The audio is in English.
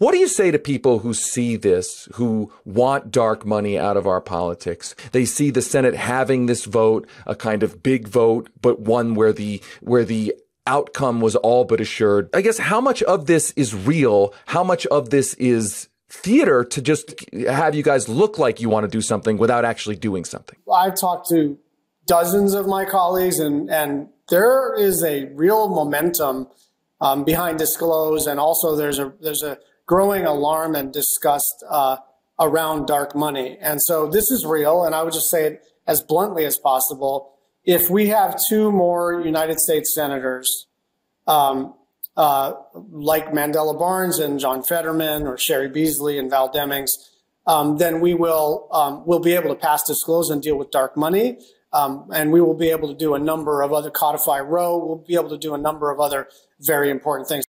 What do you say to people who see this, who want dark money out of our politics? They see the Senate having this vote, a kind of big vote, but one where the, where the outcome was all but assured. I guess how much of this is real? How much of this is theater to just have you guys look like you want to do something without actually doing something? I've talked to dozens of my colleagues and, and there is a real momentum um, behind disclose and also there's a, there's a, growing alarm and disgust uh, around dark money. And so this is real. And I would just say it as bluntly as possible. If we have two more United States senators, um, uh, like Mandela Barnes and John Fetterman or Cheri Beasley and Val Demings, um, then we will um, we'll be able to pass disclose and deal with dark money. Um, and we will be able to do a number of other codify Roe. We'll be able to do a number of other very important things.